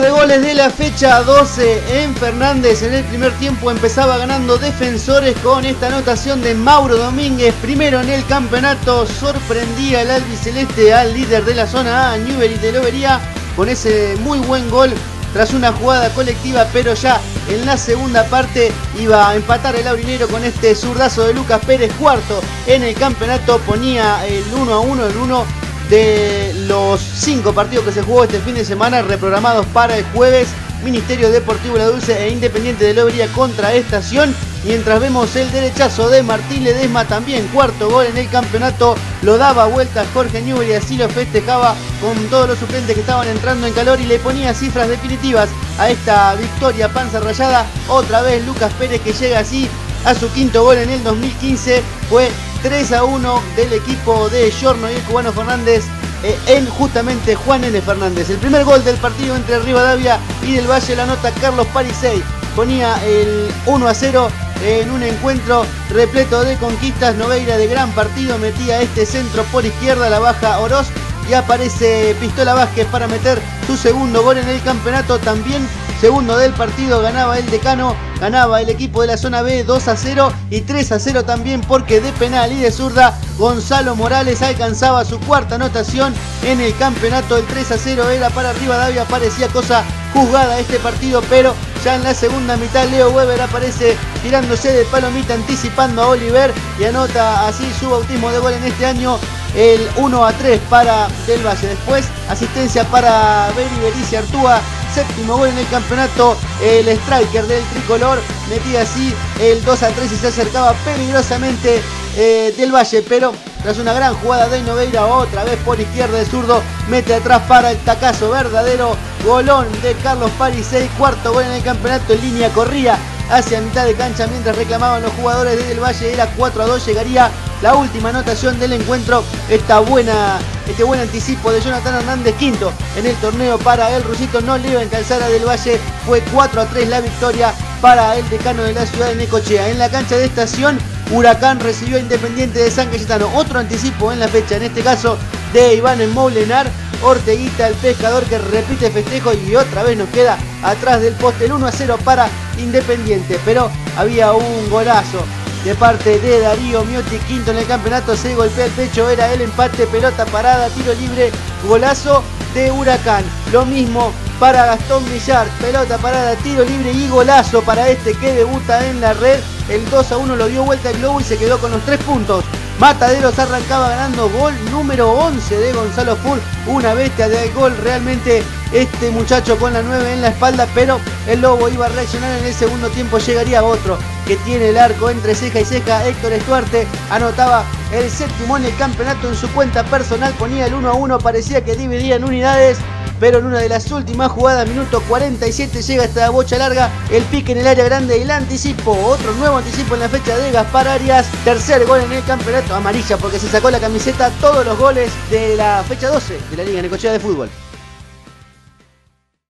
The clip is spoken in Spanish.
de goles de la fecha 12 en Fernández. En el primer tiempo empezaba ganando defensores con esta anotación de Mauro Domínguez. Primero en el campeonato sorprendía el albiceleste al líder de la zona A, Newbery de Lobería, con ese muy buen gol tras una jugada colectiva, pero ya en la segunda parte iba a empatar el aurinero con este zurdazo de Lucas Pérez, cuarto en el campeonato, ponía el 1 a 1, el 1 de los cinco partidos que se jugó este fin de semana, reprogramados para el jueves. Ministerio Deportivo La Dulce e Independiente de Lobería contra Estación. Mientras vemos el derechazo de Martín Ledesma, también cuarto gol en el campeonato, lo daba vuelta Jorge Newbery, y así lo festejaba con todos los suplentes que estaban entrando en calor y le ponía cifras definitivas a esta victoria panza rayada. Otra vez Lucas Pérez que llega así a su quinto gol en el 2015. Fue 3 a 1 del equipo de Giorno y el cubano Fernández eh, en justamente Juan N. Fernández. El primer gol del partido entre Rivadavia y del Valle la nota Carlos Parisei. Ponía el 1 a 0 en un encuentro repleto de conquistas. Noveira de gran partido metía este centro por izquierda, la baja Oroz y aparece Pistola Vázquez para meter su segundo gol en el campeonato. También segundo del partido ganaba el decano, ganaba el equipo de la zona B 2 a 0 y 3 a 0 también porque de penal y de zurda Gonzalo Morales alcanzaba su cuarta anotación en el campeonato. El 3 a 0 era para Rivadavia, parecía cosa juzgada este partido, pero ya en la segunda mitad Leo Weber aparece tirándose de palomita anticipando a Oliver y anota así su bautismo de gol en este año el 1 a 3 para Del Valle. Después asistencia para Beri Berici Artúa, séptimo gol en el campeonato. El striker del tricolor metía así el 2 a 3 y se acercaba peligrosamente eh, Del Valle, pero tras una gran jugada de Noveira, otra vez por izquierda de zurdo, mete atrás para el tacazo verdadero. Golón de Carlos Parisei, cuarto gol en el campeonato en línea, corría hacia mitad de cancha mientras reclamaban los jugadores de Del Valle. Era 4 a 2, llegaría la última anotación del encuentro. Esta buena, este buen anticipo de Jonathan Hernández, quinto en el torneo para el Rusito. No le iba a a Del Valle. Fue 4 a 3 la victoria para el decano de la ciudad de Necochea. En la cancha de estación, Huracán recibió a Independiente de San Cayetano. Otro anticipo en la fecha, en este caso de Iván en Moulenar. Orteguita, el pescador que repite festejo y otra vez nos queda atrás del poste el 1 a 0 para Independiente. Pero había un golazo de parte de Darío Miotti, quinto en el campeonato, se golpea el pecho, era el empate, pelota parada, tiro libre, golazo de Huracán. Lo mismo para Gastón Villar, pelota parada, tiro libre y golazo para este que debuta en la red. El 2 a 1 lo dio vuelta el globo y se quedó con los tres puntos. Mataderos arrancaba ganando gol número 11 de Gonzalo Full. Una bestia de gol realmente este muchacho con la 9 en la espalda, pero el Lobo iba a reaccionar en el segundo tiempo. Llegaría otro que tiene el arco entre ceja y ceja. Héctor Estuarte anotaba el séptimo en el campeonato en su cuenta personal. Ponía el 1 a 1, parecía que dividía en unidades pero en una de las últimas jugadas, minuto 47, llega esta bocha larga, el pique en el área grande y el anticipo, otro nuevo anticipo en la fecha de Gaspar Arias, tercer gol en el campeonato, amarilla porque se sacó la camiseta todos los goles de la fecha 12 de la Liga Necochea de Fútbol.